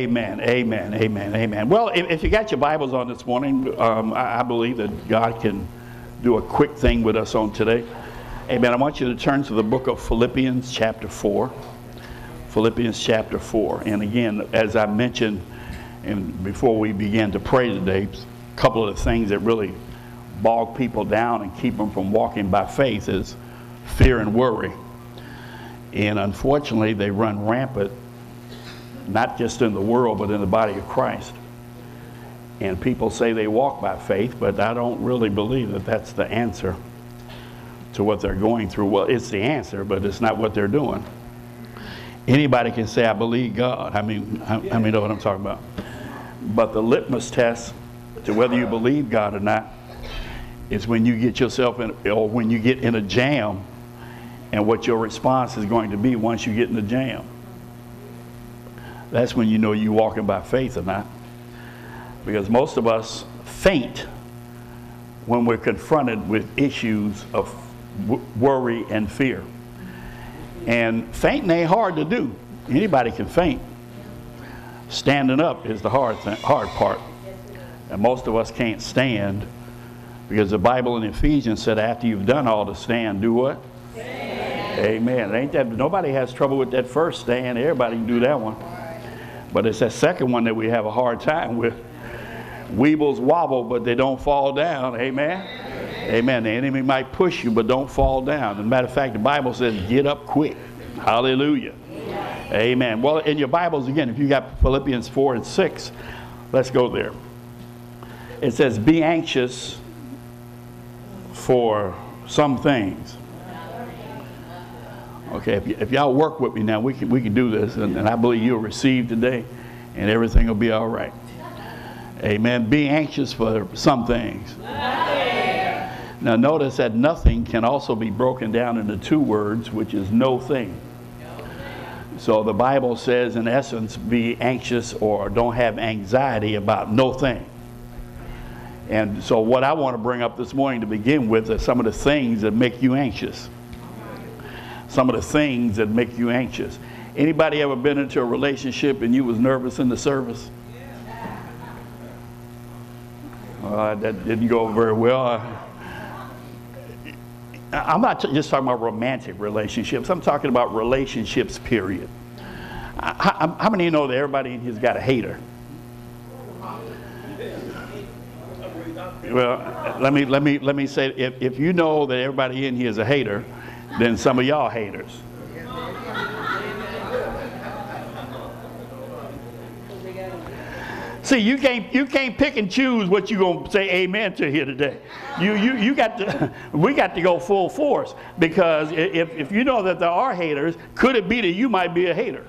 Amen, amen, amen, amen. Well, if, if you got your Bibles on this morning, um, I, I believe that God can do a quick thing with us on today. Amen. I want you to turn to the book of Philippians, chapter 4. Philippians, chapter 4. And again, as I mentioned and before we began to pray today, a couple of the things that really bog people down and keep them from walking by faith is fear and worry. And unfortunately, they run rampant not just in the world, but in the body of Christ. And people say they walk by faith, but I don't really believe that that's the answer to what they're going through. Well, it's the answer, but it's not what they're doing. Anybody can say, I believe God. I mean, I, I mean, know what I'm talking about. But the litmus test to whether you believe God or not is when you get yourself in, or when you get in a jam and what your response is going to be once you get in the jam. That's when you know you're walking by faith or not. Because most of us faint when we're confronted with issues of worry and fear. And fainting ain't hard to do. Anybody can faint. Standing up is the hard, th- hard part. And most of us can't stand because the Bible in Ephesians said after you've done all to stand, do what? Stand. Amen. Ain't that nobody has trouble with that first stand. Everybody can do that one. But it's that second one that we have a hard time with. Weebles wobble, but they don't fall down. Amen. Amen. The enemy might push you, but don't fall down. As a matter of fact, the Bible says, get up quick. Hallelujah. Amen. Well, in your Bibles, again, if you got Philippians 4 and 6, let's go there. It says, Be anxious for some things. Okay, if, if y'all work with me now, we can, we can do this, and, and I believe you'll receive today, and everything will be all right. Amen. Be anxious for some things. Now, notice that nothing can also be broken down into two words, which is no thing. So the Bible says, in essence, be anxious or don't have anxiety about no thing. And so, what I want to bring up this morning to begin with are some of the things that make you anxious. Some of the things that make you anxious. Anybody ever been into a relationship and you was nervous in the service? Uh, that didn't go very well. Uh, I'm not just talking about romantic relationships. I'm talking about relationships, period. How, how many of you know that everybody in here's got a hater? Well, let me, let me, let me say, if, if you know that everybody in here is a hater, then some of y'all haters. See, you can't you can't pick and choose what you're gonna say amen to here today. You you you got to we got to go full force because if if you know that there are haters, could it be that you might be a hater?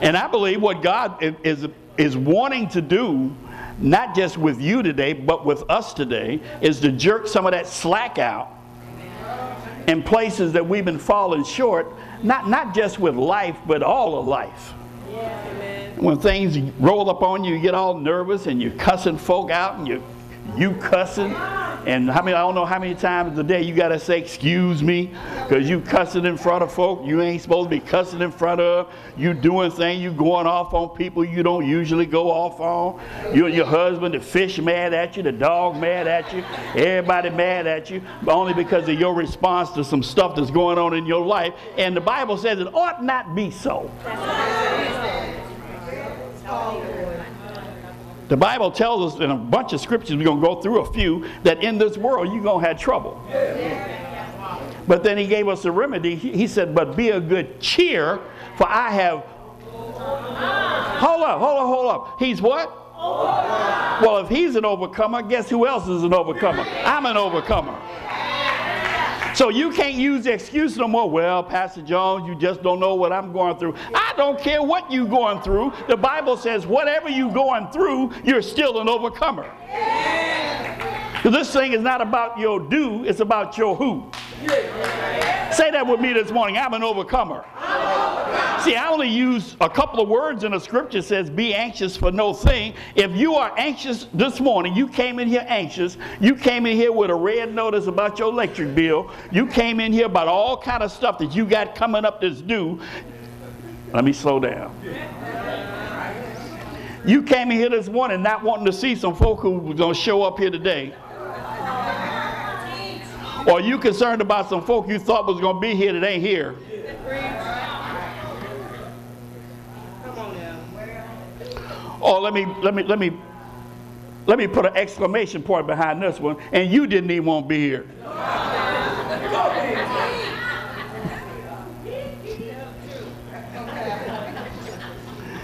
And I believe what God is is wanting to do, not just with you today, but with us today, is to jerk some of that slack out in places that we've been falling short, not not just with life, but all of life. When things roll up on you, you get all nervous and you're cussing folk out and you you cussing. And how many I don't know how many times a day you gotta say excuse me because you cussing in front of folk you ain't supposed to be cussing in front of. You doing things, you going off on people you don't usually go off on. You and your husband, the fish mad at you, the dog mad at you, everybody mad at you, only because of your response to some stuff that's going on in your life. And the Bible says it ought not be so. The Bible tells us in a bunch of scriptures, we're going to go through a few, that in this world you're going to have trouble. But then he gave us a remedy. He, said, But be a good cheer, for I have. Hold up, hold up, hold up. He's what? Well, if he's an overcomer, guess who else is an overcomer? I'm an overcomer. So you can't use the excuse no more. Well, Pastor Jones, you just don't know what I'm going through. I don't care what you're going through. The Bible says whatever you're going through, you're still an overcomer. Because this thing is not about your do, it's about your who. Say that with me this morning. I'm an overcomer. See, I only use a couple of words in the scripture says, be anxious for no thing. If you are anxious this morning, you came in here anxious, you came in here with a red notice about your electric bill, you came in here about all kind of stuff that you got coming up that's due, Let me slow down. You came in here this morning not wanting to see some folk who were going to show up here today. Or you concerned about some folk you thought was going to be here that ain't here. Oh, let me let me let me let me put an exclamation point behind this one. And you didn't even want to be here.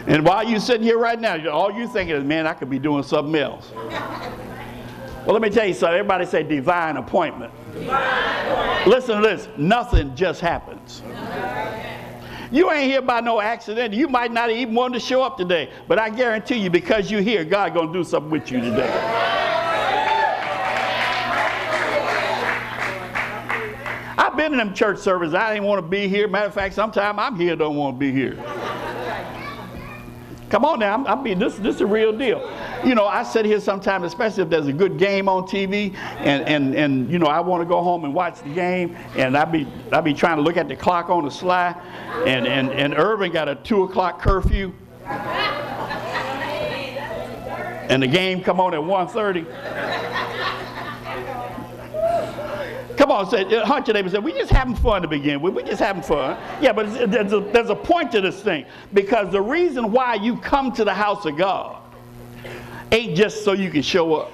And while you're sitting here right now, all you're thinking is, man, I could be doing something else. Well, let me tell you something. Everybody say divine appointment. Listen to this. Nothing just happens. You ain't here by no accident. You might not even want to show up today. But I guarantee you, because you're here, God going to do something with you today. I've been in them church services. I didn't want to be here. Matter of fact, sometimes I'm here, don't want to be here. Come on now, I'm, I'm this. This is a real deal. You know, I sit here sometimes, especially if there's a good game on TV, and and and you know, I want to go home and watch the game, and I be I be trying to look at the clock on the sly, and and and Irvin got a two o'clock curfew, and the game come on at 1.30. Come on, say, uh, hunt your neighbor say, we're just having fun to begin with. We just having fun. Yeah, but there's a, there's a point to this thing. Because the reason why you come to the house of God ain't just so you can show up.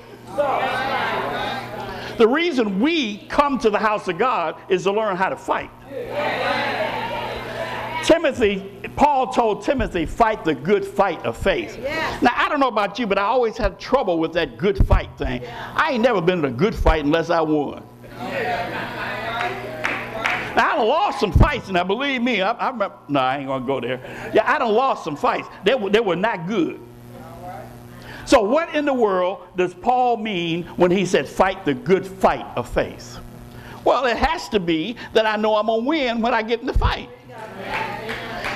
The reason we come to the house of God is to learn how to fight. Timothy, Paul told Timothy, fight the good fight of faith. Now, I don't know about you, but I always had trouble with that good fight thing. I ain't never been in a good fight unless I won. I done lost some fights, and I believe me, I, I remember, no, I ain't gonna go there. Yeah, I done lost some fights. They were, they were not good. So, what in the world does Paul mean when he said, fight the good fight of faith? Well, it has to be that I know I'm gonna win when I get in the fight.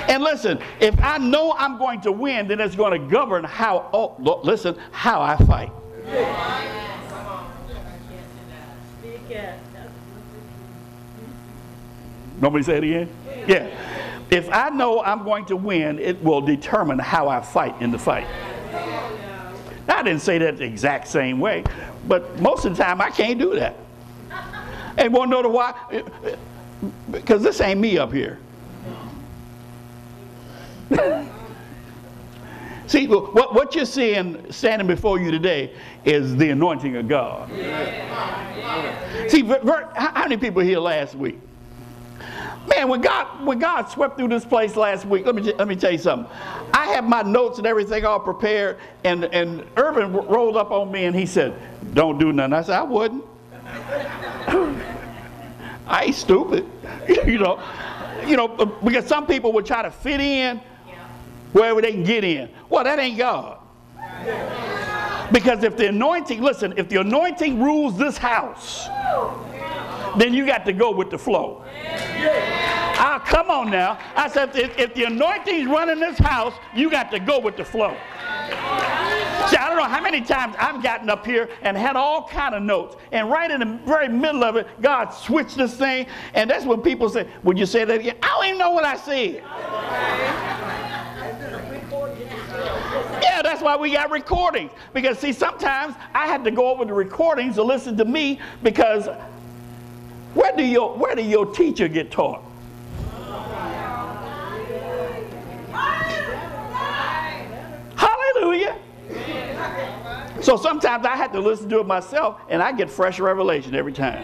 And listen, if I know I'm going to win, then it's going to govern how, oh, listen, how I fight. Nobody say it again? Yeah. If I know I'm going to win, it will determine how I fight in the fight. Now, I didn't say that the exact same way, but most of the time I can't do that. And want to know the why? Because this ain't me up here. See, what, what you're seeing standing before you today is the anointing of God. See, how many people here last week? Man, when God when God swept through this place last week, let me let me tell you something. I have my notes and everything all prepared, and and Irvin rolled up on me and he said, "Don't do nothing." I said, "I wouldn't. I ain't stupid, you know." You know, uh, because some people would try to fit in wherever they can get in. Well, that ain't God. Because if the anointing, listen, if the anointing rules this house, then you got to go with the flow. Ah, come on now. I said, if, if the anointing's running this house, you got to go with the flow. See, I don't know how many times I've gotten up here and had all kind of notes, and right in the very middle of it, God switched this thing, and that's when people say, "Would you say that again?" I don't even know what I said. Yeah, that's why we got recordings. Because see, sometimes I had to go over the recordings to listen to me because where do your where do your teacher get taught? So sometimes I had to listen to it myself, and I get fresh revelation every time.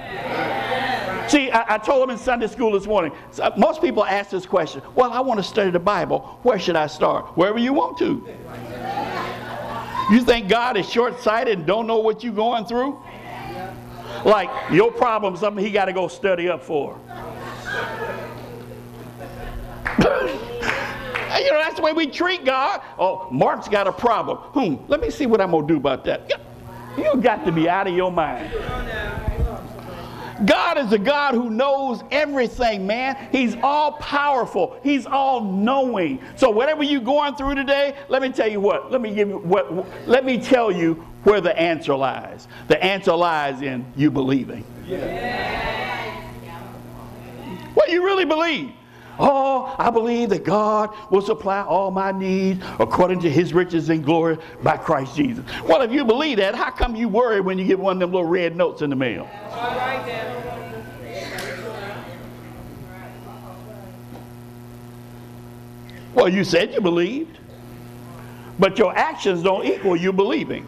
See, I, I, told them in Sunday school this morning. So uh, most people ask this question Well, I want to study the Bible. Where should I start? Wherever you want to. You think God is short sighted and don't know what you're going through? Like your problem, something he got to go study up for. you know, that's the way we treat God. Oh, Mark's got a problem. Hmm, let me see what I'm going to do about that. You got to be out of your mind. God is a God who knows everything, man. He's all powerful. He's all knowing. So whatever you're going through today, let me tell you what. Let me give you what let me tell you where the answer lies. The answer lies in you believing. Yeah. What you really believe. Oh, I believe that God will supply all my needs according to his riches and glory by Christ Jesus. Well, if you believe that, how come you worry when you get one of them little red notes in the mail? Well, you said you believed, but your actions don't equal you believing.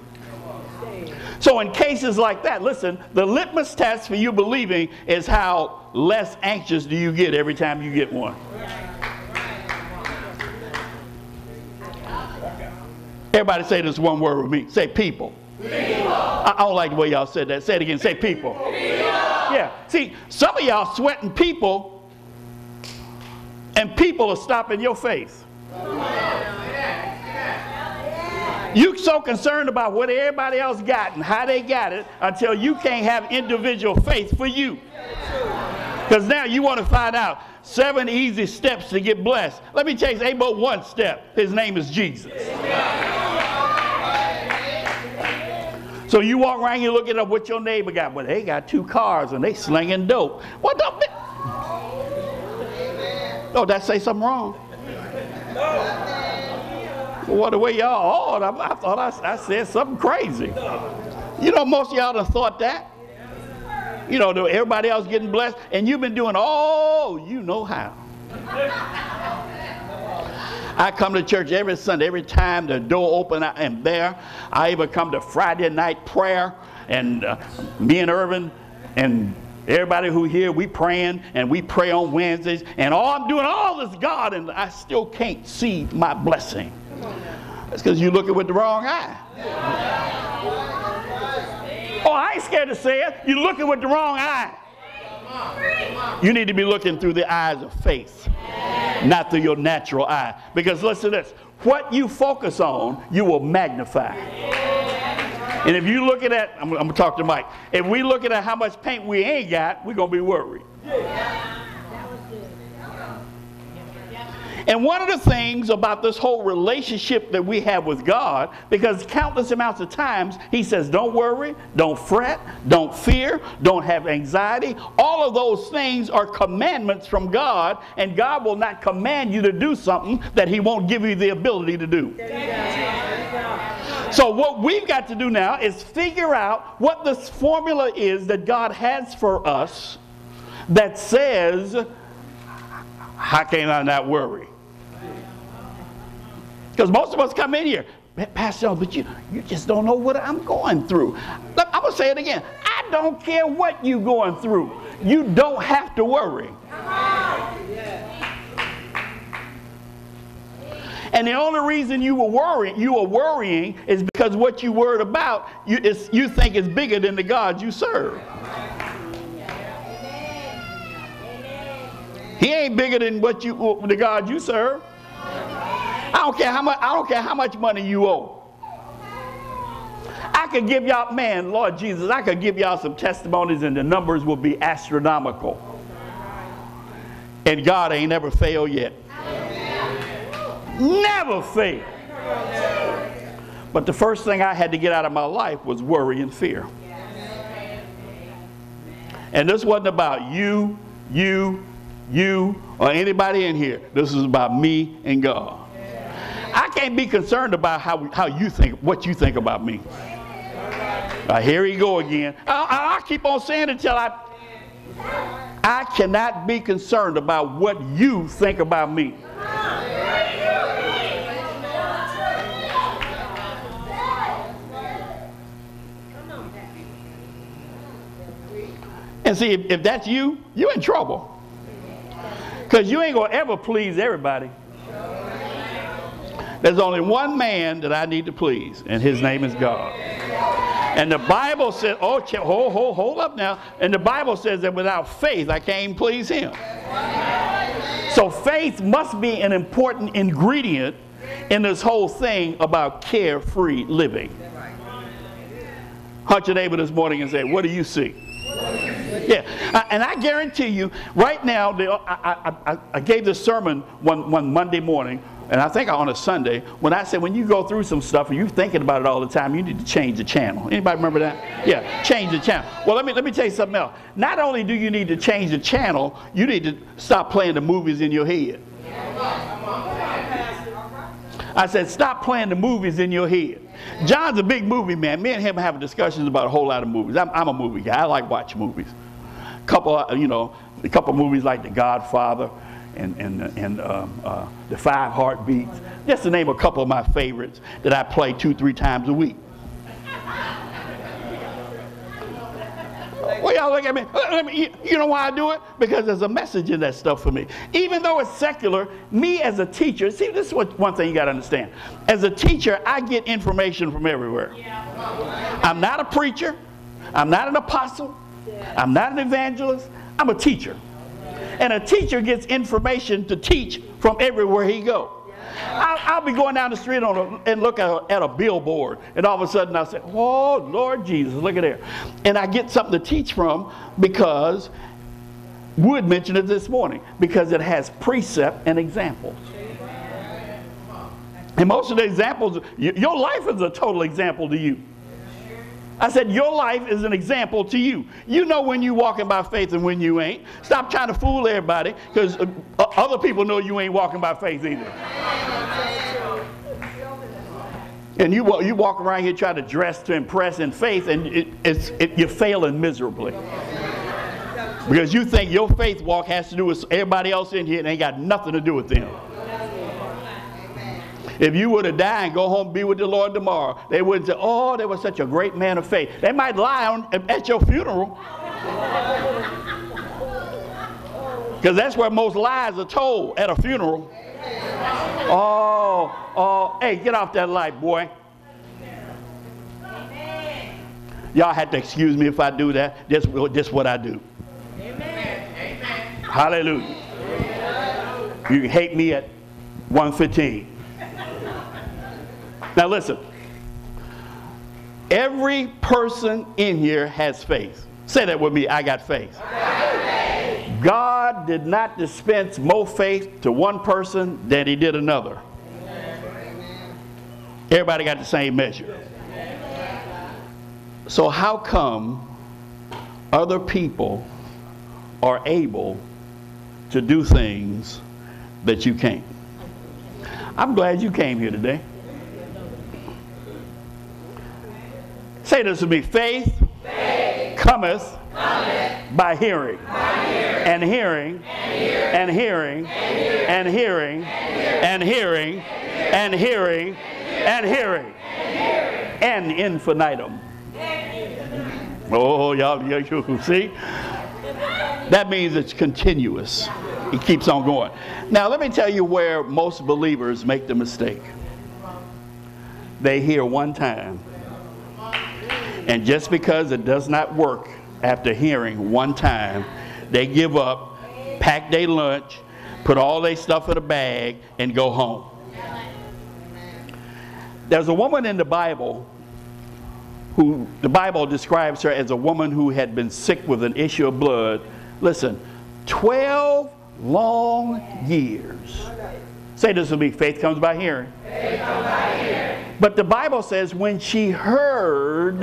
So, in cases like that, listen, the litmus test for you believing is how less anxious do you get every time you get one. Everybody say this one word with me. Say people. people. I, I don't like the way y'all said that. Say it again. Say people. people. Yeah. See, some of y'all sweating people, and people are stopping your faith. You so concerned about what everybody else got and how they got it until you can't have individual faith for you. Because now you want to find out seven easy steps to get blessed. Let me tell you, ain't but one step. His name is Jesus. So you walk around, you looking up what your neighbor got. Well, they got two cars and they slinging dope. What the? Oh, that say something wrong? Well, the way y'all odd, I, I thought I, I, said something crazy. You know, most y'all have thought that. You know, everybody else getting blessed, and you've been doing all you know how. I come to church every Sunday. Every time the door open, I am there. I even come to Friday night prayer, and uh, me and Irvin and everybody who here, we praying, and we pray on Wednesdays, and all I'm doing all this God, and I still can't see my blessing. That's because you're looking with the wrong eye. Oh, I ain't scared to say it. You're looking with the wrong eye. You need to be looking through the eyes of faith, not through your natural eye. Because listen to this what you focus on, you will magnify. And if you look at I'm, I'm going to talk to Mike. If we look at how much paint we ain't got, we're going to be worried. And one of the things about this whole relationship that we have with God, because countless amounts of times He says, don't worry, don't fret, don't fear, don't have anxiety. All of those things are commandments from God, and God will not command you to do something that He won't give you the ability to do. So, what we've got to do now is figure out what this formula is that God has for us that says, How can I not worry? Because most of us come in here, Pastor, but you, you just don't know what I'm going through. I'm going to say it again. I don't care what you're going through. You don't have to worry. And the only reason you were worrying, you were worrying is because what you worried about, you, you think is bigger than the God you serve. He ain't bigger than what you the God you serve. I don't care how much, I don't care how much money you owe. I could give y'all, man, Lord Jesus, I could give y'all some testimonies and the numbers will be astronomical. And God ain't never failed yet. Never failed. But the first thing I had to get out of my life was worry and fear. And this wasn't about you, you, you, or anybody in here. This is about me and God. I can't be concerned about how, how you think, what you think about me. Uh, here he go again. I, I keep on saying it until I. I cannot be concerned about what you think about me. And see, if, if that's you, you're in trouble. Because you ain't going to ever please everybody. There's only one man that I need to please, and his name is God. And the Bible says, oh, hold, hold, hold up now. And the Bible says that without faith, I can't please him. So faith must be an important ingredient in this whole thing about carefree living. Hunt your neighbor this morning and say, what do you see? Yeah, and I guarantee you, right now, I, I, I, gave this sermon one, one Monday morning and I think on a Sunday, when I said when you go through some stuff and you're thinking about it all the time, you need to change the channel. Anybody remember that? Yeah, change the channel. Well, let me let me tell you something else. Not only do you need to change the channel, you need to stop playing the movies in your head. I said, stop playing the movies in your head. John's a big movie man. Me and him have discussions about a whole lot of movies. I'm, I'm a movie guy. I like watching movies. A couple, uh, you know, a couple movies like The Godfather and, and, and um, uh, The Five Heartbeats. Just to name a couple of my favorites that I play two, three times a week. Well, y'all look at me. You know why I do it? Because there's a message in that stuff for me. Even though it's secular, me as a teacher, see, this is what, one thing you got to understand. As a teacher, I get information from everywhere. I'm not a preacher. I'm not an apostle. I'm not an evangelist. I'm a teacher. And a teacher gets information to teach from everywhere he goes. I'll, I'll, be going down the street on a, and look at a, at a, billboard, and all of a sudden I say, "Oh Lord Jesus, look at there," and I get something to teach from because Wood mentioned it this morning because it has precept and examples. And most of the examples, your life is a total example to you. I said, Your life is an example to you. You know when you're walking by faith and when you ain't. Stop trying to fool everybody because uh, other people know you ain't walking by faith either. And you, you walk around here trying to dress to impress in faith, and it, it's, it, you're failing miserably. Because you think your faith walk has to do with everybody else in here and ain't got nothing to do with them. If you were to die and go home and be with the Lord tomorrow, they wouldn't say, Oh, they was such a great man of faith. They might lie on, at your funeral. Because that's where most lies are told at a funeral. Oh, oh, hey, get off that light, boy. Y'all have to excuse me if I do that. This is what I do. Amen. Hallelujah. You can hate me at 115. Now listen. Every person in here has faith. Say that with me. I got faith. God did not dispense more faith to one person than he did another. Everybody got the same measure. So how come other people are able to do things that you can't? I'm glad you came here today. Say this to me faith, faith cometh, cometh by, hearing, by hearing, and hearing, and hearing, and hearing, and hearing, and hearing, and hearing, and infinitum. Oh, y'all, you see? That means it's continuous. It keeps on going. Now, let me tell you where most believers make the mistake. They hear one time and just because it does not work after hearing one time, they give up, pack their lunch, put all their stuff in a bag, and go home. There's a woman in the Bible who the Bible describes her as a woman who had been sick with an issue of blood. Listen, 12 long years. Say this with me faith comes by hearing. Faith comes by hearing. But the Bible says when she heard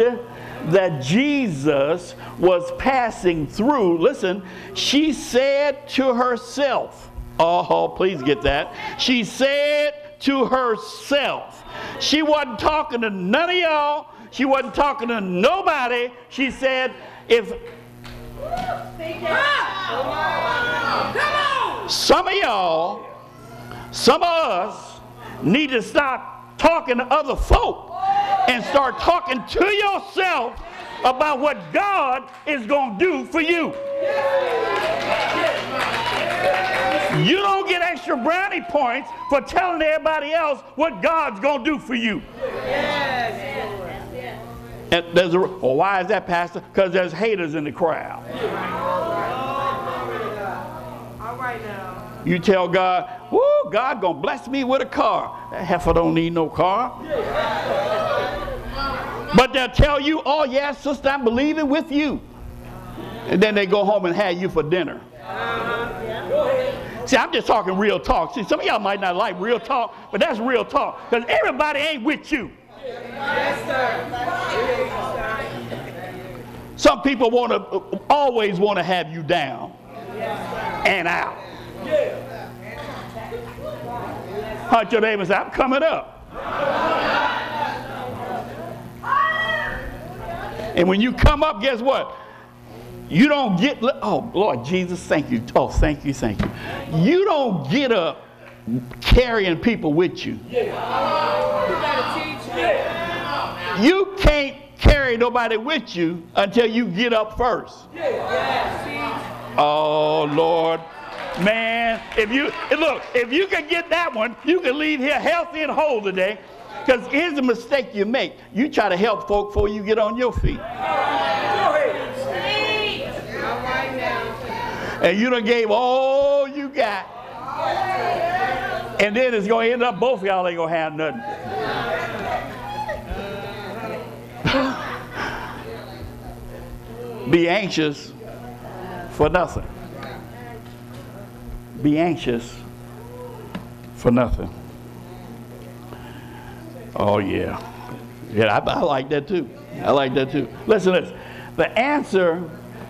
that Jesus was passing through, listen, she said to herself, oh, please get that. She said to herself, she wasn't talking to none of y'all, she wasn't talking to nobody. She said, if some of y'all, some of us need to stop talking to other folk and start talking to yourself about what God is going to do for you. You don't get extra brownie points for telling everybody else what God's going to do for you. And there's a, well, why is that, Pastor? Because there's haters in the crowd. All right now. You tell God, whoo, God gonna bless me with a car. That heifer don't need no car. But they'll tell you, oh yeah, sister, I'm believing with you. And then they go home and have you for dinner. See, I'm just talking real talk. See, some of y'all might not like real talk, but that's real talk because everybody ain't with you. Some people want to always want to have you down and out. Hunt your neighbor and say, I'm coming up. And when you come up, guess what? You don't get, oh, Lord Jesus, thank you. Oh, thank you, thank you. You don't get up carrying people with you. You can't carry nobody with you until you get up first. Oh, Lord. Man, if you look, if you can get that one, you can leave here healthy and whole today. Because here's the mistake you make. You try to help folk before you get on your feet. And you done gave all you got. And then it's going to end up both of y'all ain't going to have nothing. Be anxious for nothing. Be anxious for nothing. Oh, yeah. Yeah, I, I, like that too. I like that too. Listen to this. The answer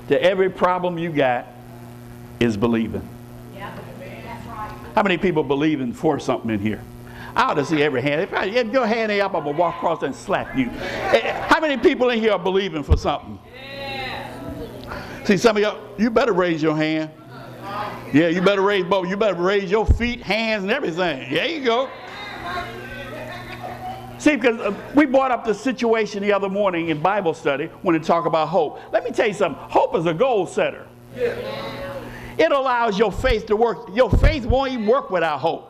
to every problem you got is believing. Yeah, right. How many people believing for something in here? I ought to see every hand. If your hand ain't up, I'm going to walk across and slap you. Eh, how many people in here are believing for something? Yeah. See, some of y'all, you better raise your hand. Yeah, you better raise both. You better raise your feet, hands, and everything. There you go. See, because uh, we brought up the situation the other morning in Bible study when we talk about hope. Let me tell you something. Hope is a goal setter. Yeah. It allows your faith to work. Your faith won't even work without hope.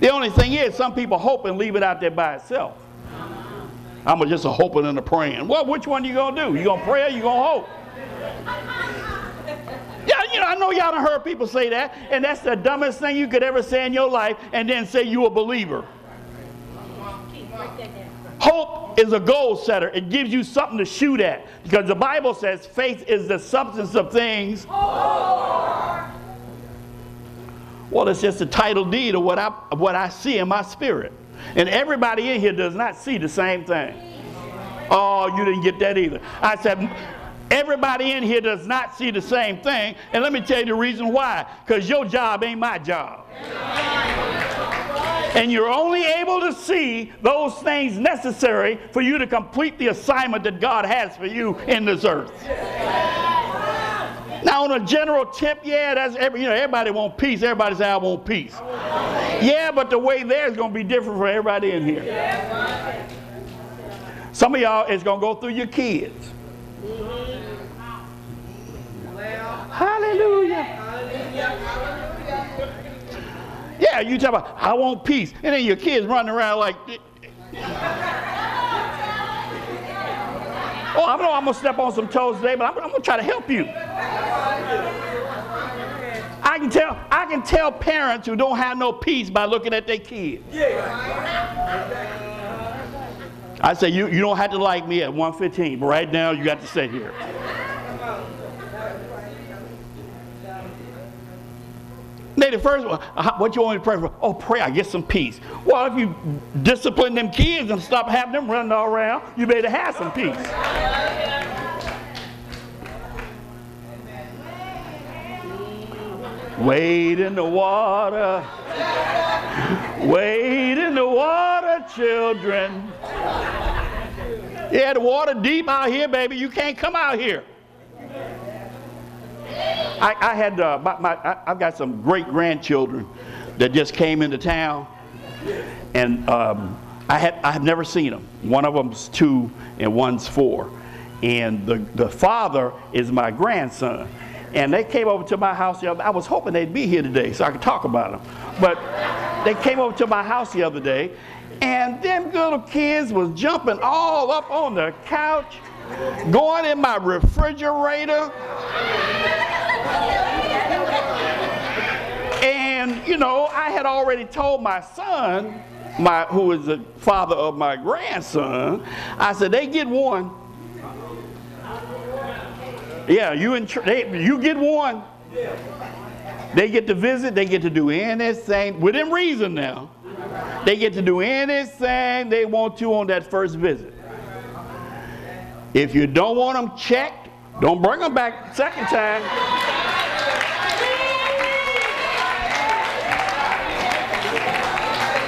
The only thing is, some people hope and leave it out there by itself. I'm just a hoping and a praying. Well, which one are you going to do? You going to pray or you going to hope? I know y'all done heard people say that, and that's the dumbest thing you could ever say in your life, and then say you a believer. Hope is a goal setter. It gives you something to shoot at because the Bible says faith is the substance of things. Well, it's just a title deed of what I, of what I see in my spirit. And everybody in here does not see the same thing. Oh, you didn't get that either. I said, everybody in here does not see the same thing. And let me tell you the reason why. Because your job ain't my job. And you're only able to see those things necessary for you to complete the assignment that God has for you in this earth. Now, on a general tip, yeah, that's every, you know, everybody want peace. Everybody say, I want peace. Yeah, but the way there is going to be different for everybody in here. Some of y'all is going to go through your kids. Hallelujah. Yeah, you talk about, I want peace. And then your kids running around like, oh, I know I'm going to step on some toes today, but I'm, I'm going to try to help you. I can tell I can tell parents who don't have no peace by looking at their kids. I say you, you don't have to like me at 115, but right now you got to sit here. They the first one. Uh, what you want me to pray for? Oh, pray I get some peace. Well, if you discipline them kids and stop having them running all around, you better have some peace. Wade in the water. Wade in the water, children. Yeah, the water deep out here, baby. You can't come out here. I, I had, uh, my, my, I, have got some great grandchildren that just came into town, and um, I had I have never seen them. One of them's two, and one's four, and the the father is my grandson. And they came over to my house the other. I was hoping they'd be here today so I could talk about them, but they came over to my house the other day, and them little kids was jumping all up on the couch, going in my refrigerator. And, you know, I had already told my son, my, who is the father of my grandson, I said, they get one. Yeah, you, in, they, you get one. They get to visit, they get to do anything within reason now. They get to do anything they want to on that first visit. If you don't want them checked, don't bring them back second time.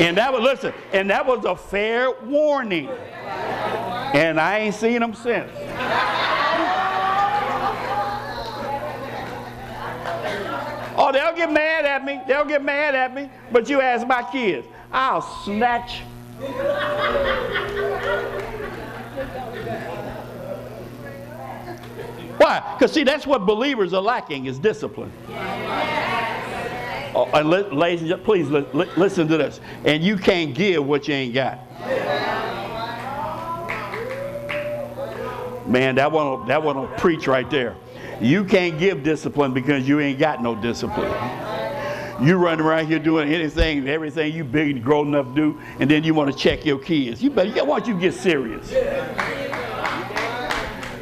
And that was, listen, and that was a fair warning. And I ain't seen them since. Oh, they'll get mad at me. They'll get mad at me. But you ask my kids, I'll snatch. Why? Because see, that's what believers are lacking is discipline. Oh, and li- ladies and gentlemen, please li- li- listen to this. And you can't give what you ain't got. Man, that one that one will preach right there. You can't give discipline because you ain't got no discipline. You run around here doing anything, everything you big and grown enough to do, and then you want to check your kids. You better, want you get serious.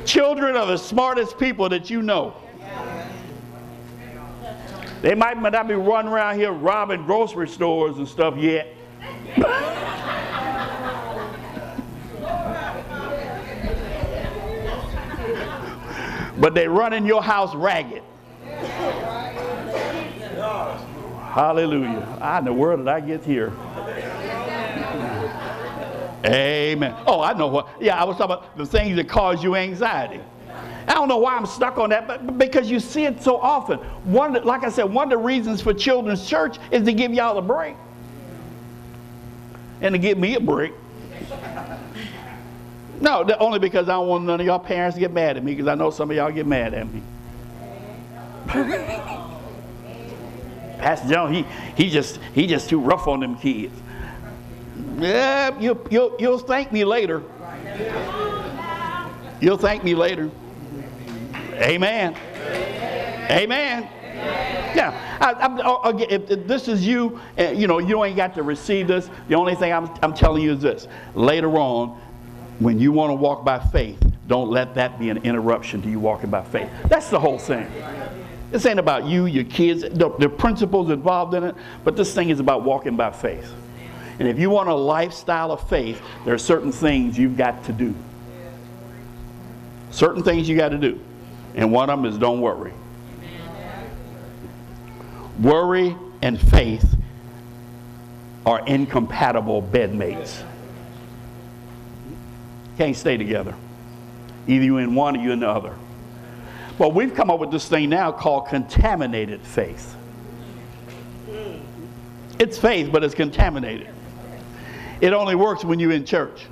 Children are the smartest people that you know. They might not be running around here robbing grocery stores and stuff yet. but they running your house ragged. Hallelujah. How in the world did I get here? Amen. Oh, I know what. Yeah, I was talking about the things that cause you anxiety. I don't know why I'm stuck on that, but because you see it so often. One, like I said, one of the reasons for children's church is to give y'all a break, and to give me a break. No, only because I don't want none of y'all parents to get mad at me, because I know some of y'all get mad at me. Pastor John, he, he just he just too rough on them kids. Yeah, you, you'll, you'll thank me later. You'll thank me later. Amen. Amen. Yeah, I, I, I, if, if this is you, uh, you know, you ain't got to receive this. The only thing I'm, I'm telling you is this. Later on, when you want to walk by faith, don't let that be an interruption to you walking by faith. That's the whole thing. This ain't about you, your kids, the, the principles involved in it, but this thing is about walking by faith. And if you want a lifestyle of faith, there are certain things you've got to do. Certain things you got to do. And one of them is don't worry. Worry and faith are incompatible bedmates. Can't stay together. Either you in one or you in the other. Well, we've come up with this thing now called contaminated faith. It's faith, but it's contaminated. It only works when you're in church.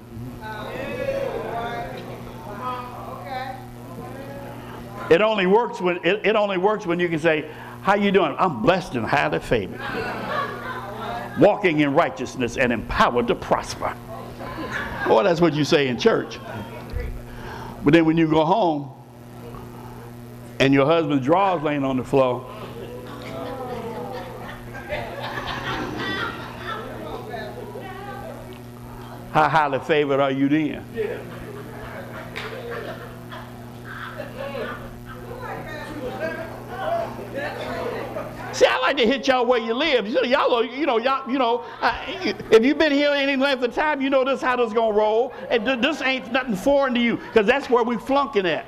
It only works when it, it only works when you can say, "How you doing? I'm blessed and highly favored, walking in righteousness and empowered to prosper." Well, that's what you say in church. But then when you go home and your husband's drawers laying on the floor, how highly favored are you then? See, I like to hit y'all where you live. You y'all, you know, y'all, you know, if you've been here any length of time, you know this how this gonna roll. And this ain't nothing foreign to you, because that's where we flunking at.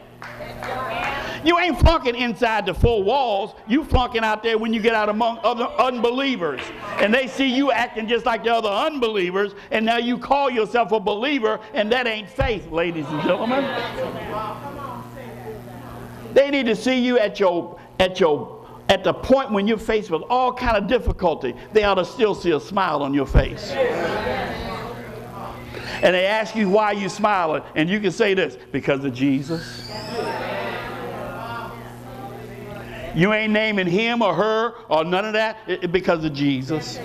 You ain't flunking inside the four walls. You flunking out there when you get out among other unbelievers. And they see you acting just like the other unbelievers, and now you call yourself a believer, and that ain't faith, ladies and gentlemen. They need to see you at your at your at the point when you're faced with all kind of difficulty, they ought to still see a smile on your face. And they ask you why you smiling, and you can say this, because of Jesus. You ain't naming him or her or none of that because of Jesus.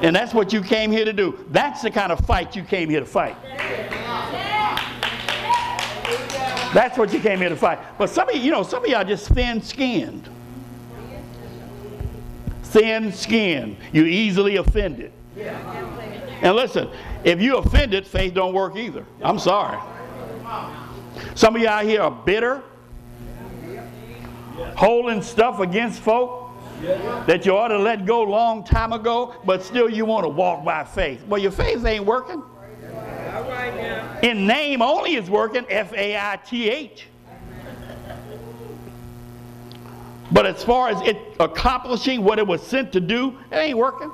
And that's what you came here to do. That's the kind of fight you came here to fight. That's what you came here to fight. But some of you, you know, some of y'all just thin-skinned. Thin-skinned. You're easily offended. And listen, if you offended, faith don't work either. I'm sorry. Some of y'all here are bitter. Holding stuff against folk that you ought to let go long time ago, but still you want to walk by faith. Well, your faith ain't working. In name only is working, F A I T H. But as far as it accomplishing what it was sent to do, it ain't working.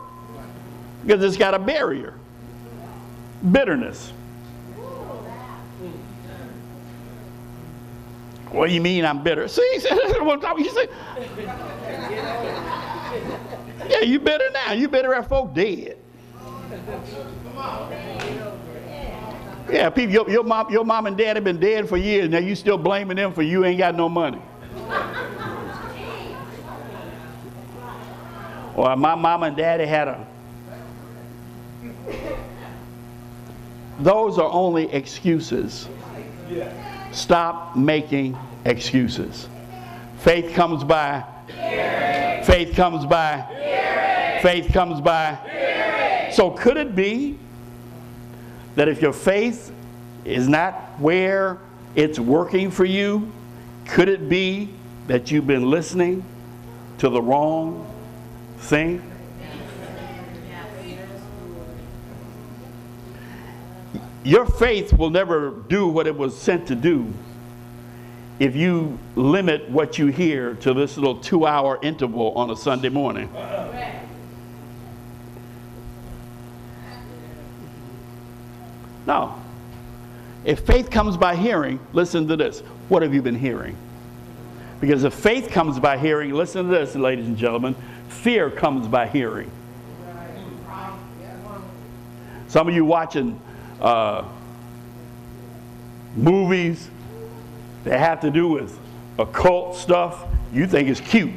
Because it's got a barrier bitterness. What do you mean I'm bitter? See, you say, yeah, you bitter now. You bitter at folk dead. Yeah, people, your, your, mom, your mom and dad have been dead for years. Now you still blaming them for you ain't got no money. Or my mom and daddy had a. Those are only excuses. Stop making excuses. Faith comes by. Faith comes by. Faith comes by. So could it be that if your faith is not where it's working for you, could it be that you've been listening to the wrong thing? Your faith will never do what it was sent to do if you limit what you hear to this little two hour interval on a Sunday morning. No. If faith comes by hearing, listen to this. What have you been hearing? Because if faith comes by hearing, listen to this, ladies and gentlemen, fear comes by hearing. Some of you watching uh, movies that have to do with occult stuff, you think it's cute.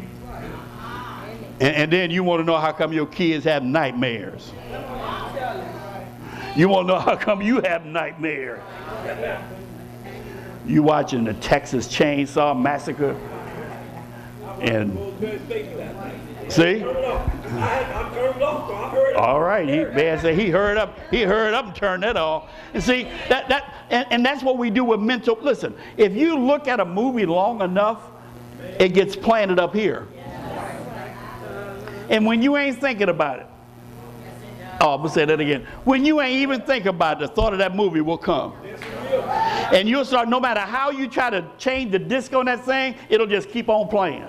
And, and then you want to know how come your kids have nightmares. You want to know how come you have nightmares. You watching the Texas Chainsaw Massacre and see? All right he man said he heard up he heard up and turned it off. And see that that and, and that's what we do with mental listen if you look at a movie long enough it gets planted up here. And when you ain't thinking about it oh i'm gonna say that again. When you ain't even think about it the thought of that movie will come. And you'll start no matter how you try to change the disc on that thing it'll just keep on playing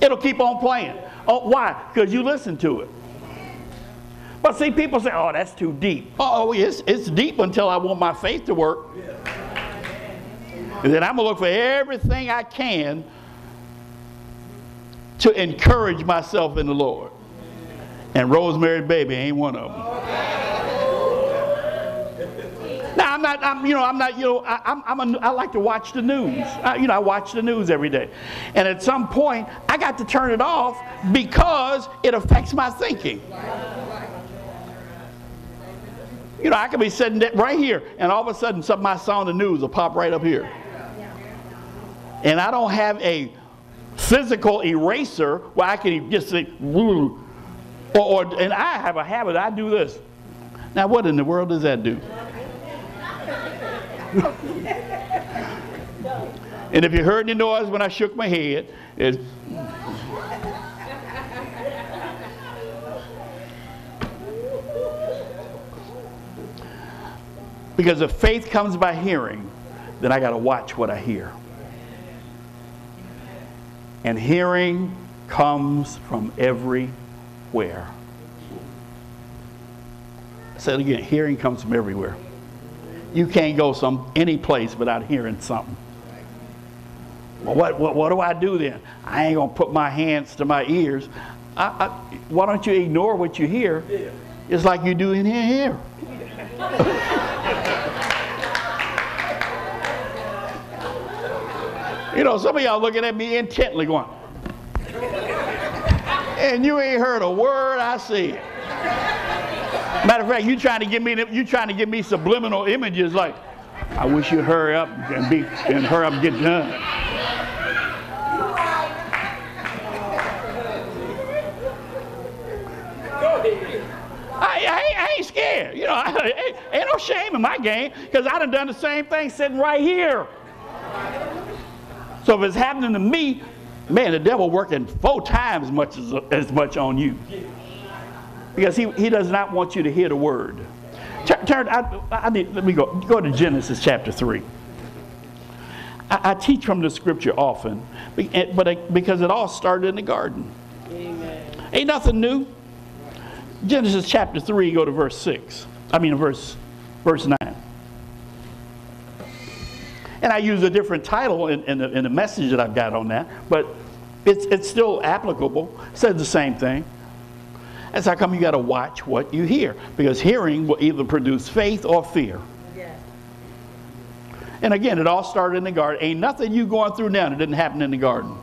It'll keep on playing. Oh, why? Because you listen to it. But see, people say, oh, that's too deep. Oh, it's, it's deep until I want my faith to work. And then I'm going to look for everything I can to encourage myself in the Lord. And Rosemary Baby ain't one of them. Not, I'm, you know, I'm not, you know, I, I'm, I'm a, I like to watch the news. I, you know, I watch the news every day. And at some point, I got to turn it off because it affects my thinking. You know, I could be sitting right here, and all of a sudden, something I saw on the news will pop right up here. And I don't have a physical eraser where I can just say, or, or, and I have a habit, I do this. Now, what in the world does that do? And if you heard any noise when I shook my head, it's Because if faith comes by hearing, then I got to watch what I hear. And hearing comes from everywhere. I said again, hearing comes from everywhere. You can't go some any place without hearing something. Well, what, what, what do I do then? I ain't going to put my hands to my ears. I, I, why don't you ignore what you hear? It's like you do in here. here. you know, some of y'all looking at me intently going, and you ain't heard a word I said. Matter of fact, you trying to give me you trying to give me subliminal images like, I wish you'd hurry up and be and hurry up and get done. I, I, I, ain't scared. You know, I, ain't, ain't no shame in my game because I done done the same thing sitting right here. So if it's happening to me, man, the devil working four times as much as, as much on you. Because he, he does not want you to hear the word. Turn, I, I need, let me go, go to Genesis chapter 3. I, I teach from the scripture often, eh, but I, because it all started in the garden. Amen. Ain't nothing new. Genesis chapter 3, go to verse 6. I mean, verse, verse 9. And I use a different title in, in, the, in the message that I've got on that, but it's, it's still applicable. It says the same thing. That's how come you got to watch what you hear, because hearing will either produce faith or fear. And again, it all started in the garden. Ain't nothing you going through now that didn't happen in the garden.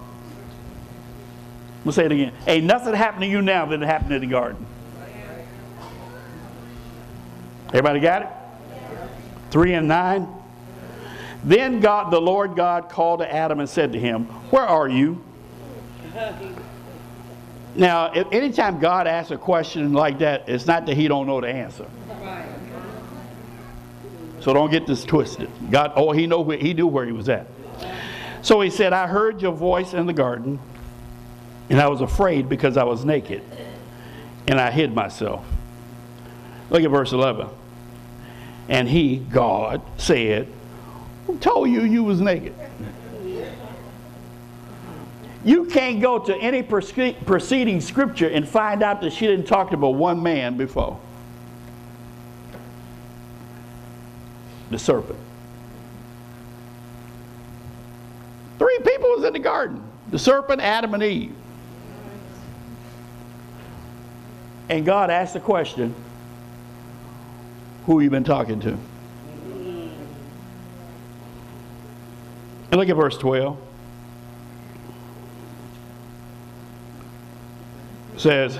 We'll say it again. Ain't nothing happening to you now that didn't in the garden. Everybody got it? Three and nine. Then God, the Lord God called to Adam and said to him, Where are you? Now, if, anytime God asks a question like that, it's not that he don't know the answer. So don't get this twisted. God, oh, he know where, he knew where he was at. So he said, I heard your voice in the garden, and I was afraid because I was naked, and I hid myself. Look at verse 11. And he, God, said, Who told you you was naked? You can't go to any preceding scripture and find out that she didn't talk to about one man before. The serpent. Three people was in the garden. The serpent, Adam, and Eve. And God asked the question, who you been talking to? And look at verse 12. Says,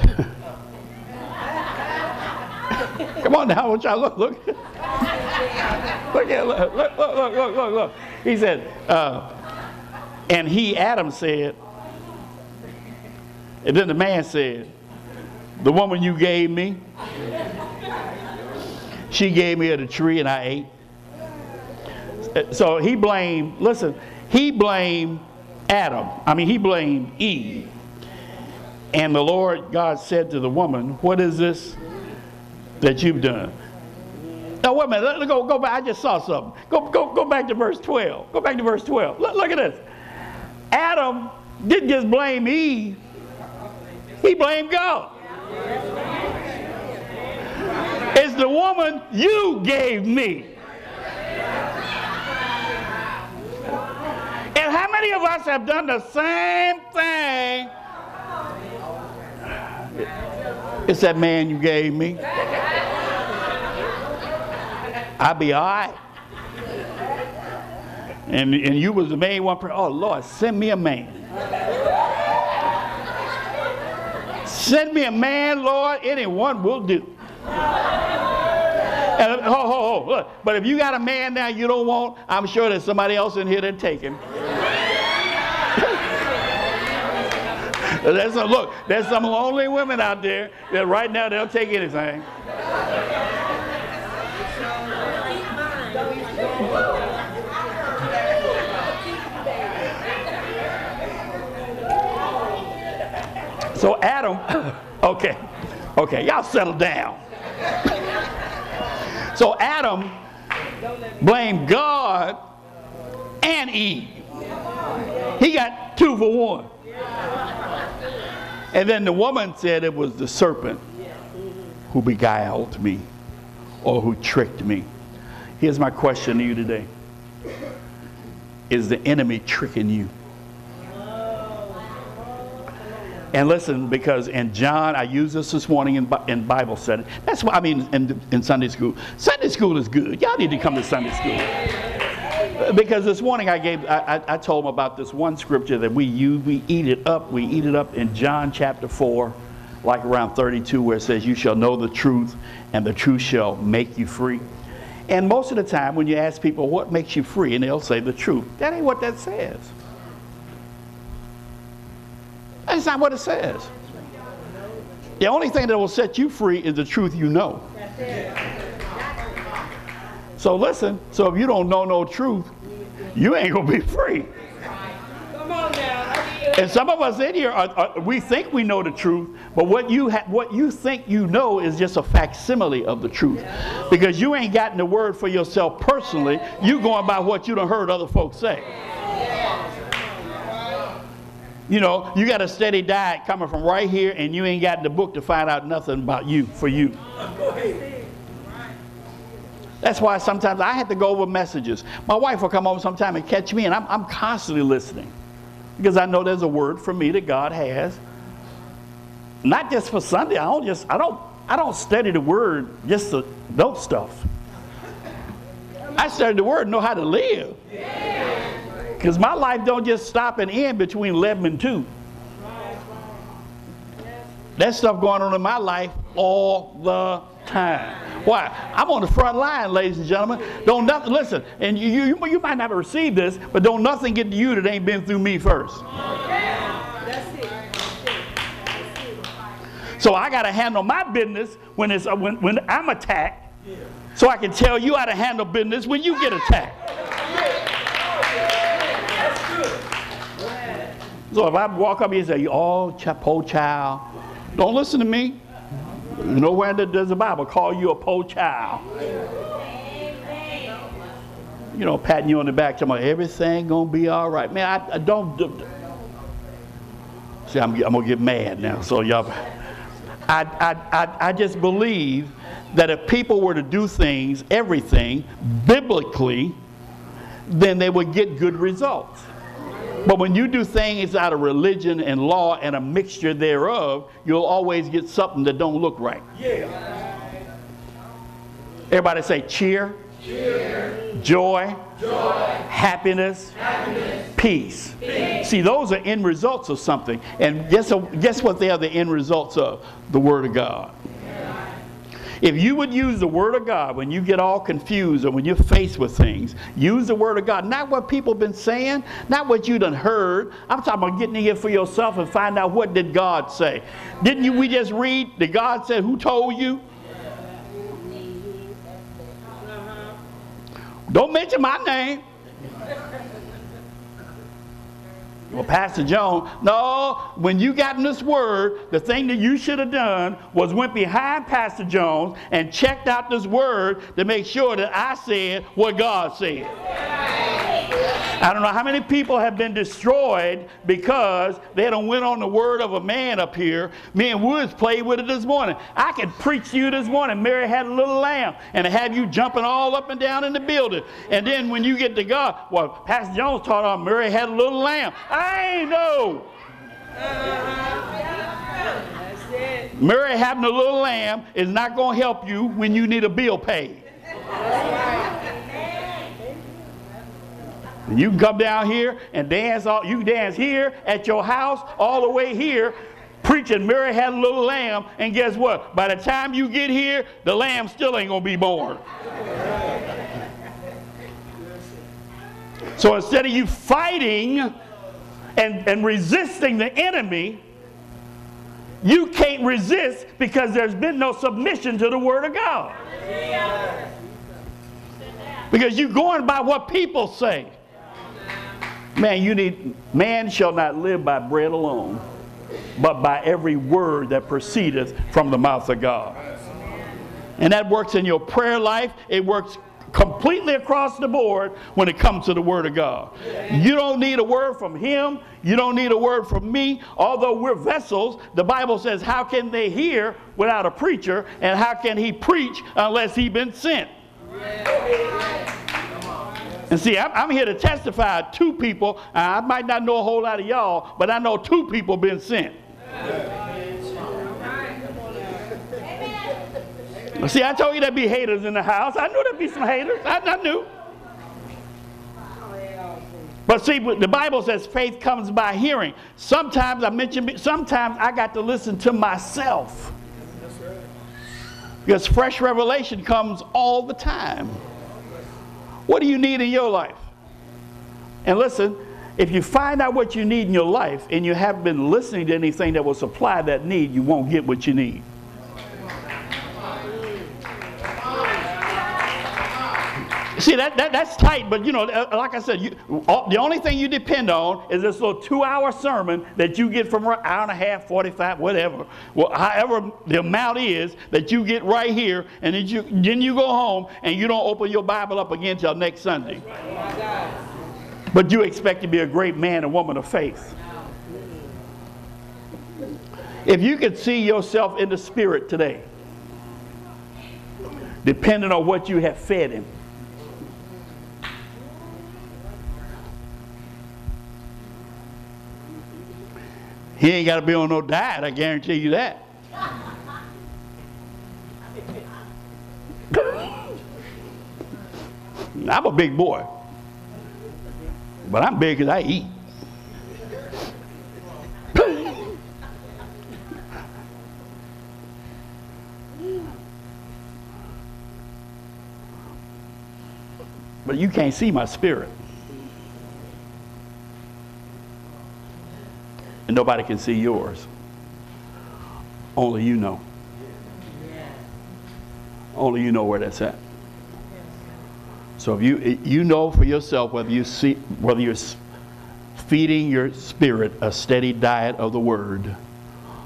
Come on now, y'all look, look. look at look, look, look, look, look, look. He said, uh, and he, Adam, said, and then the man said, The woman you gave me, she gave me the tree and I ate. So he blamed, listen, he blamed Adam. I mean, he blamed Eve. And the Lord God said to the woman, What is this that you've done? Now, wait a minute. Let, go, go back. I just saw something. Go, go, go back to verse 12. Go back to verse 12. Look, look at this. Adam didn't just blame Eve, he blamed God. It's the woman you gave me. And how many of us have done the same thing It's that man you gave me. I'll be all right. And, and you was the main one. Oh, Lord, send me a man. Send me a man, Lord. Anyone will do. And, ho, ho, ho. Look, but if you got a man now you don't want, I'm sure there's somebody else in here that take him. There's some, look, there's some lonely women out there that right now they'll take anything. So Adam, okay, okay, y'all settle down. so Adam blamed God and Eve. He got two for one. And then the woman said it was the serpent who beguiled me or who tricked me. Here's my question to you today Is the enemy tricking you? And listen, because in John, I used this this morning in, in Bible study. That's why I mean in, in Sunday school. Sunday school is good. Y'all need to come to Sunday school because this morning I gave, I, I, told them about this one scripture that we use, we eat it up. We eat it up in John chapter 4, like around 32, where it says, You shall know the truth, and the truth shall make you free. And most of the time, when you ask people what makes you free, and they'll say the truth, that ain't what that says. That's not what it says. The only thing that will set you free is the truth you know. So listen, so if you don't know no truth, you ain't gonna be free. Come on now. And some of us in here, are, are, we think we know the truth, but what you, ha- what you think you know is just a facsimile of the truth. Because you ain't gotten the word for yourself personally. You going by what you done heard other folks say. You know, you got a steady diet coming from right here, and you ain't got the book to find out nothing about you for you. That's why sometimes I have to go over messages. My wife will come over sometime and catch me, and I'm, I'm constantly listening because I know there's a word for me that God has. Not just for Sunday. I don't just I don't I don't study the word just to know stuff. I study the word, know how to live. Because my life don't just stop and end between 11 and 2. That stuff going on in my life all the time. Why? I'm on the front line, ladies and gentlemen. Don't nothing, listen, and you, you, you might not have received this, but don't nothing get to you that ain't been through me first. So I got to handle my business when, it's, uh, when, when I'm attacked so I can tell you how to handle business when you get attacked. So if I walk up here and say, oh, poor child, don't listen to me. Nowhere does the Bible call you a poor child. You know, patting you on the back, talking about everything gonna be all right. Man, I, I don't. Do, see, I'm, I'm gonna get mad now. So y'all, I, I, I, I just believe that if people were to do things, everything, biblically, then they would get good results. But when you do things out of religion and law and a mixture thereof, you'll always get something that don't look right. Yeah. Everybody say cheer, cheer. Joy, joy, happiness, happiness. Peace. peace. See, those are end results of something. And guess, guess what they are the end results of? The Word of God. If you would use the Word of God when you get all confused or when you're faced with things, use the Word of God. Not what people have been saying, not what you done heard. I'm talking about getting in here for yourself and find out what did God say. Didn't you we just read that God said, who told you? Don't mention my name. Well, Pastor Jones, no, when you got in this word, the thing that you should have done was went behind Pastor Jones and checked out this word to make sure that I said what God said. I don't know how many people have been destroyed because they don't went on the word of a man up here. Me and Woods played with it this morning. I could preach to you this morning. Mary had a little lamb and have you jumping all up and down in the building. And then when you get to God, well, Pastor Jones taught on Mary had a little lamb. I ain't know. Mary having a little lamb is not going to help you when you need a bill paid. You can come down here and dance all you dance here at your house all the way here preaching Mary had a little lamb and guess what? By the time you get here, the lamb still ain't going to be born. So instead of you fighting and, and resisting the enemy, you can't resist because there's been no submission to the Word of God. Because you're going by what people say. Man, you need, man shall not live by bread alone, but by every word that proceedeth from the mouth of God. And that works in your prayer life. It works completely across the board when it comes to the Word of God. You don't need a word from Him. You don't need a word from me. Although we're vessels, the Bible says, How can they hear without a preacher? And how can he preach unless he been sent? And see, I'm, here to testify two people. I might not know a whole lot of y'all, but I know two people been sent. See, I told you there'd be haters in the house. I knew there'd be some haters. I, I knew. But see, the Bible says faith comes by hearing. Sometimes I mentioned, sometimes I got to listen to myself. Because fresh revelation comes all the time. What do you need in your life? And listen, if you find out what you need in your life and you haven't been listening to anything that will supply that need, you won't get what you need. See, that, that, that's tight, but you know, uh, like I said, you, all, the only thing you depend on is this little two hour sermon that you get from an hour and a half, 45, whatever. Well, however the amount is that you get right here, and then you, then you go home and you don't open your Bible up again till next Sunday. But you expect to be a great man and woman of faith. If you could see yourself in the spirit today, depending on what you have fed him. He ain't got to be on no diet, I guarantee you that. I'm a big boy, but I'm big because I eat. but you can't see my spirit. And nobody can see yours. Only you know. Only you know where that's at. So if you you know for yourself whether you see whether you're feeding your spirit a steady diet of the word,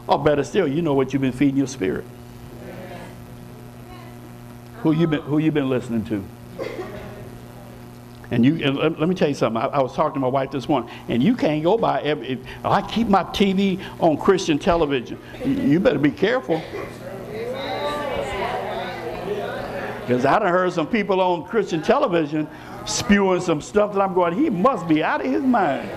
or better still, you know what you've been feeding your spirit. Who you been who you been listening to? And you, and let, me tell you something. I, I, was talking to my wife this morning, and you can't go by every. If, oh, I keep my TV on Christian television. You better be careful. Because I done heard some people on Christian television spewing some stuff that I'm going, he must be out of his mind.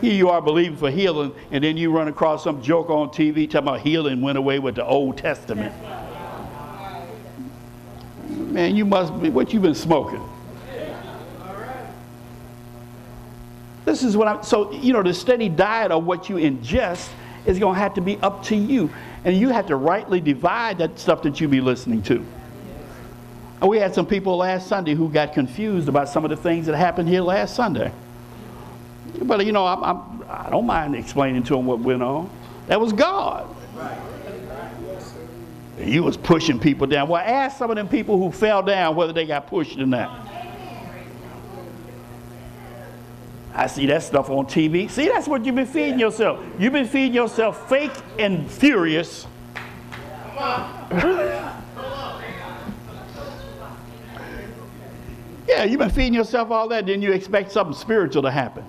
Here you are believing for healing, and then you run across some joke on TV talking about healing went away with the Old Testament. Man, you must be, what you've been smoking? This is what I'm, so, you know, the steady diet of what you ingest is going to have to be up to you. And you have to rightly divide that stuff that you be listening to. And we had some people last Sunday who got confused about some of the things that happened here last Sunday. But, you know, I'm, I'm, I do not mind explaining to them what went on. That was God. Right. You was pushing people down. Well, ask some of them people who fell down whether they got pushed or not. I see that stuff on TV. See, that's what you've been feeding yourself. You've been feeding yourself fake and furious. yeah, you've been feeding yourself all that, then you expect something spiritual to happen.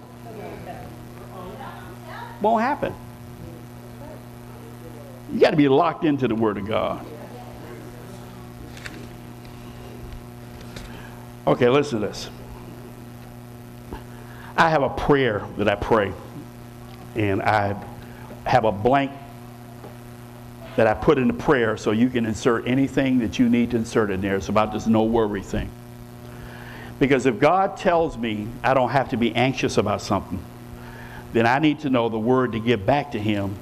Won't happen. You got to be locked into the Word of God. Okay, listen to this. I have a prayer that I pray, and I have a blank that I put in the prayer so you can insert anything that you need to insert in there. It's about this no worry thing. Because if God tells me I don't have to be anxious about something, then I need to know the word to give back to Him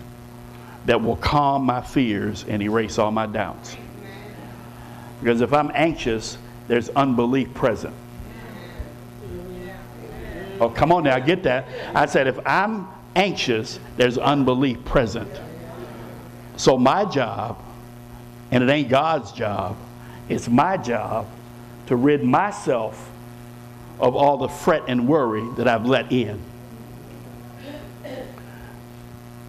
that will calm my fears and erase all my doubts. Because if I'm anxious, there's unbelief present. Oh, come on now, I get that. I said, if I'm anxious, there's unbelief present. So my job, and it ain't God's job, it's my job to rid myself of all the fret and worry that I've let in.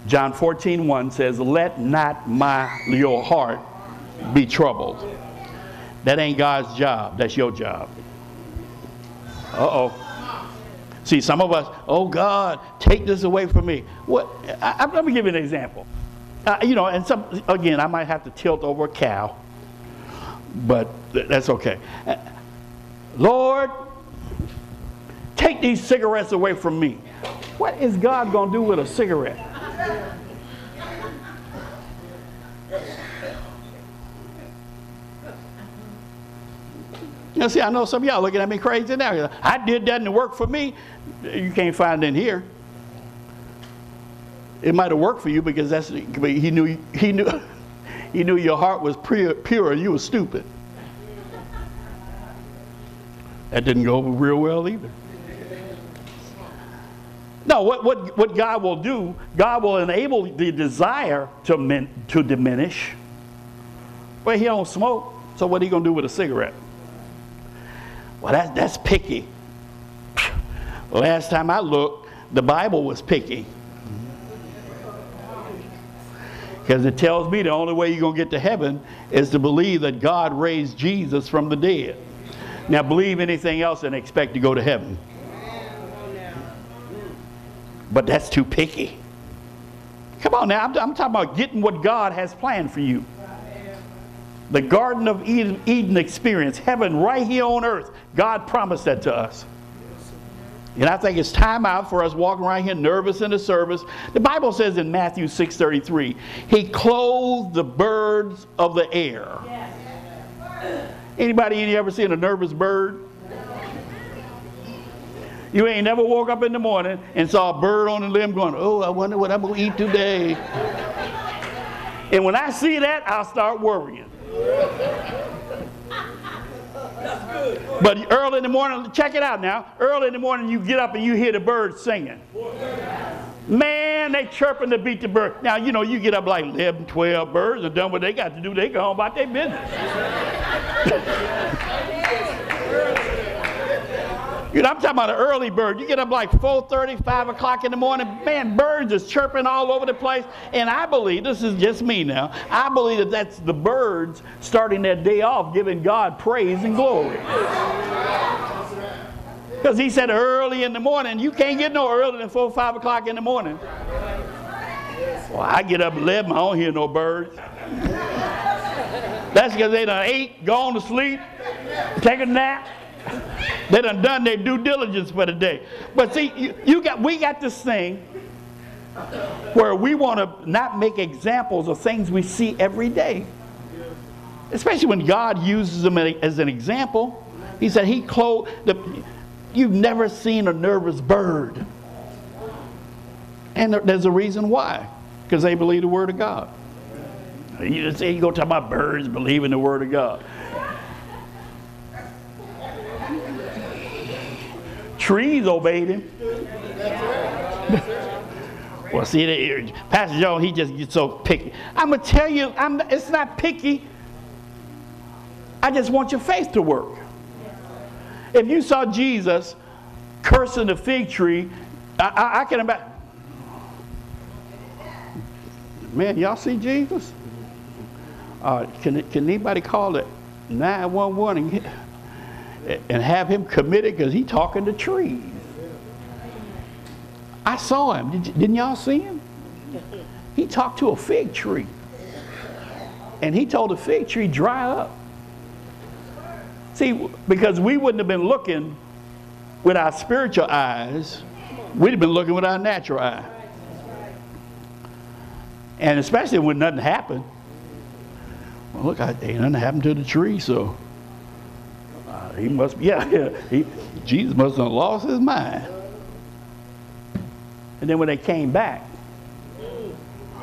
John 14, 1 says, Let not my your heart be troubled. That ain't God's job, that's your job. Uh oh. See, some of us, oh God, take this away from me. What? I, I, let me give you an example. Uh, you know, and some again, I might have to tilt over a cow, but th- that's okay. Uh, Lord, take these cigarettes away from me. What is God going to do with a cigarette? Now, see, I know some of y'all looking at me crazy now. I did that and it worked for me. You can't find it in here. It might have worked for you because that's he knew he knew he knew your heart was pure, pure and you were stupid. That didn't go over real well either. No, what, what, what God will do, God will enable the desire to, min, to diminish. Well, he don't smoke. So what are you going to do with a cigarette? Well, that's, that's picky. Last time I looked, the Bible was picky. Because it tells me the only way you're going to get to heaven is to believe that God raised Jesus from the dead. Now, believe anything else and expect to go to heaven. But that's too picky. Come on now, I'm, I'm talking about getting what God has planned for you. The Garden of Eden, Eden experience, heaven right here on earth. God promised that to us. And I think it's time out for us walking around here nervous in the service. The Bible says in Matthew 6.33, He clothed the birds of the air. Anybody any ever seen a nervous bird? You ain't never woke up in the morning and saw a bird on the limb going, oh, I wonder what I'm going to eat today. and when I see that, I'll start worrying. But early in the morning, check it out now. Early in the morning, you get up and you hear the birds singing. Man, they chirping to beat the bird. Now, you know, you get up like 11, 12 birds and done what they got to do. They go home about their business. You know, I'm talking about an early bird. You get up like 4:30, 5 o'clock in the morning. Man, birds is chirping all over the place. And I believe, this is just me now, I believe that that's the birds starting their day off giving God praise and glory. Because he said early in the morning, you can't get no earlier than 4 5 o'clock in the morning. Well, I get up at 11, I don't hear no birds. That's because they done ate, gone to sleep, take a nap. They done done their due diligence for the day. But see, you, you got we got this thing where we want to not make examples of things we see every day. Especially when God uses them as an example. He said he clothed the you've never seen a nervous bird. And there's a reason why. Because they believe the word of God. You just say you go talk about birds believing the word of God. Trees obeyed him. well, see, Pastor Joe, he just gets so picky. I'm going to tell you, I'm, it's not picky. I just want your faith to work. If you saw Jesus cursing the fig tree, I, I, I can imagine. Man, y'all see Jesus? Uh, can, can anybody call it 911 and get, and have him committed because he talking to trees. I saw him. Did, didn't y'all see him? He talked to a fig tree. And he told the fig tree, dry up. See, because we wouldn't have been looking with our spiritual eyes, we'd have been looking with our natural eye. And especially when nothing happened. Well, look, I, ain't nothing happened to the tree, so he must, yeah, yeah he, Jesus must have lost his mind. And then when they came back,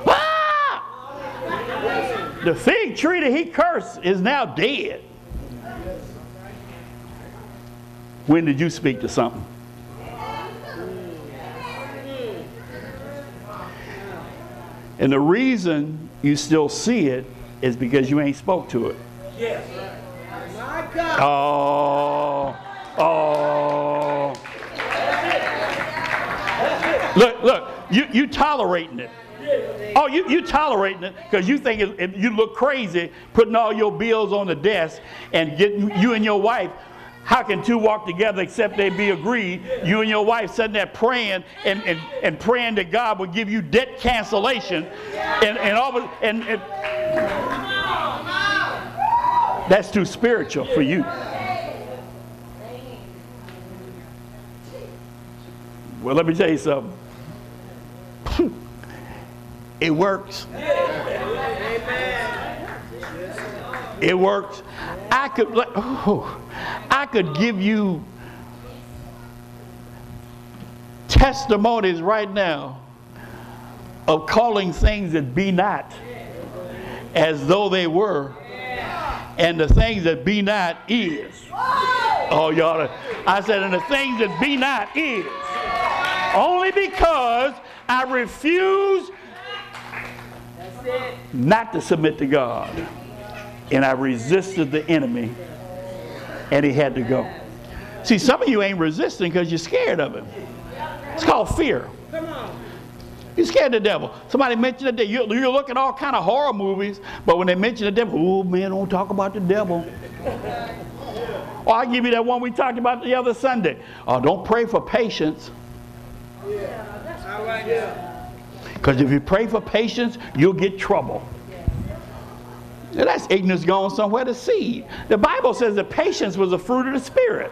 ah! the fig tree that he cursed is now dead. When did you speak to something? And the reason you still see it is because you ain't spoke to it. Yes. Oh, oh. Look, look, you, you tolerating it. Oh, you, you tolerating it because you think you look crazy putting all your bills on the desk and getting you and your wife. How can two walk together except they be agreed? You and your wife sitting there praying and, and, and praying that God would give you debt cancellation and, and all and, and that's too spiritual for you. Well, let me tell you something. it works. It works. I could, oh, I could give you testimonies right now of calling things that be not as though they were and the things that be not is. Oh, y'all. I said, and the things that be not is. Only because I refuse not to submit to God. and I resisted the enemy, and he had to go. See, some of you ain't resisting because you're scared of him. It's called fear. You're scared of the devil. Somebody mentioned the devil. You, you look at all kind of horror movies, but when they mention the devil, oh man, don't talk about the devil. Or oh, I'll give you that one we talked about the other Sunday. Oh, don't pray for patience. Because if you pray for patience, you'll get trouble. Now that's ignorance going somewhere to seed. The Bible says that patience was a fruit of the Spirit.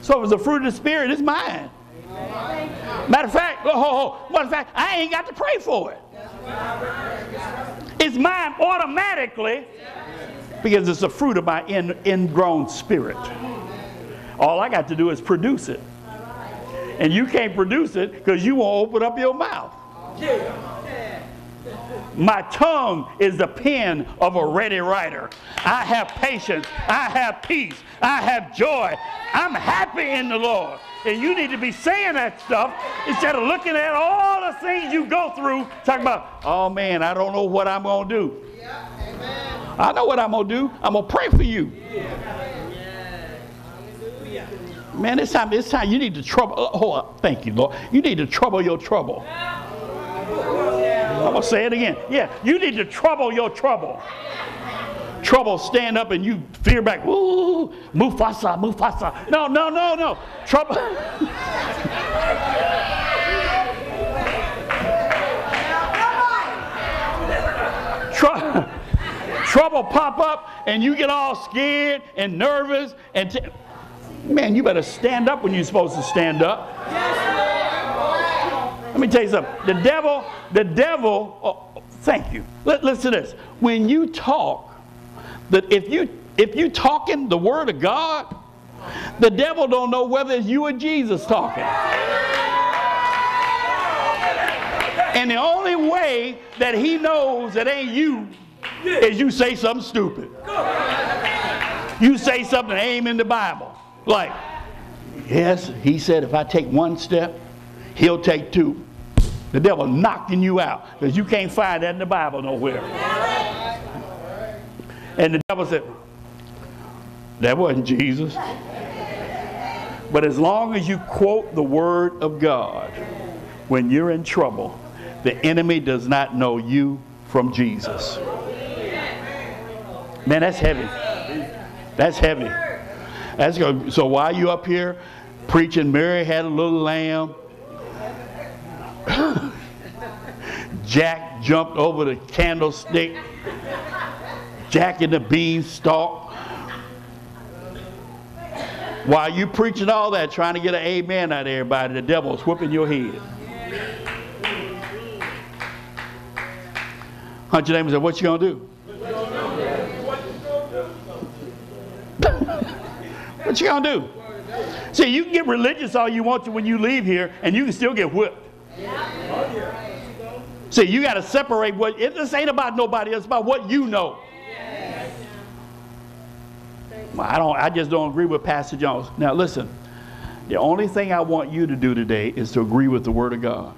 So it was a fruit of the Spirit, it's mine. Matter of fact, oh, matter of fact, I ain't got to pray for it. It's mine automatically because it's a fruit of my in, ingrown spirit. All I got to do is produce it. And you can't produce it because you won't open up your mouth. My tongue is the pen of a ready writer. I have patience. I have peace. I have joy. I'm happy in the Lord. And you need to be saying that stuff instead of looking at all the things you go through, talking about, oh man, I don't know what I'm going to do. I know what I'm going to do. I'm going to pray for you. Man, it's time, it's time you need to trouble. Uh, up. Thank you, Lord. You need to trouble your trouble. I'm going to say it again. Yeah, you need to trouble your trouble. Trouble stand up and you fear back. Ooh, Mufasa, Mufasa. No, no, no, no. Trouble. trouble pop up and you get all scared and nervous and t- man you better stand up when you're supposed to stand up let me tell you something the devil the devil oh, thank you listen to this when you talk that if you if you talking the word of God, the devil don't know whether it's you or Jesus talking. And the only way that he knows it ain't you is you say something stupid. You say something that ain't in the Bible. Like, yes, he said if I take one step, he'll take two. The devil knocking you out because you can't find that in the Bible nowhere. And the devil said, That wasn't Jesus. But as long as you quote the word of God, when you're in trouble, the enemy does not know you from Jesus. Man, that's heavy. That's heavy. That's good. So while you up here preaching, Mary had a little lamb. Jack jumped over the candlestick. Jack in the beanstalk. While you preaching all that, trying to get an amen out of everybody, the devil's whipping your head. Hunt your neighbor and say, what you gonna do? what you gonna do? See, you can get religious all you want to when you leave here, and you can still get whipped. See, you got to separate what. This ain't about nobody. It's about what you know. I don't. I just don't agree with Pastor Jones. Now listen, the only thing I want you to do today is to agree with the Word of God.